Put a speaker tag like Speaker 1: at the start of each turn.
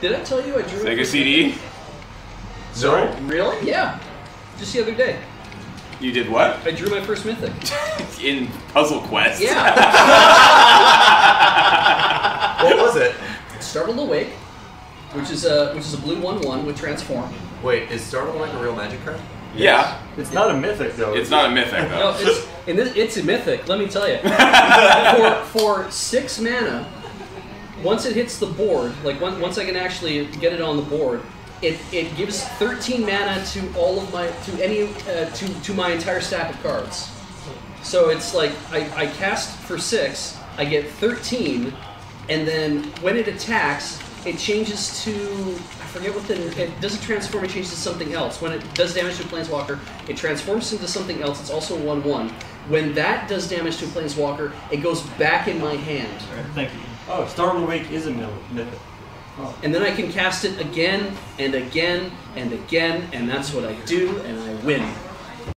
Speaker 1: Did I tell you I drew my
Speaker 2: Sega
Speaker 1: first
Speaker 2: CD.
Speaker 3: No.
Speaker 1: Really? Yeah. Just the other day.
Speaker 2: You did what?
Speaker 1: I drew my first mythic.
Speaker 2: In Puzzle Quest.
Speaker 1: Yeah.
Speaker 3: What was it?
Speaker 1: Startled Awake, which is a which is a blue one one with transform.
Speaker 3: Wait, is Startled like a real magic card?
Speaker 2: Yeah.
Speaker 4: It's not a mythic though.
Speaker 2: It's not a mythic though.
Speaker 1: No,
Speaker 2: though.
Speaker 1: it's in this, it's a mythic. Let me tell you. for for six mana, once it hits the board, like once, once I can actually get it on the board, it, it gives 13 mana to all of my to any uh, to to my entire stack of cards. So it's like I, I cast for six, I get 13, and then when it attacks, it changes to I forget what the it doesn't transform. It changes to something else. When it does damage to planeswalker, it transforms into something else. It's also one one. When that does damage to planeswalker, it goes back in my hand,
Speaker 5: Thank you.
Speaker 4: Oh, Startled Awake is a mythic. Oh.
Speaker 1: and then I can cast it again and again and again, and that's what I do, and I win.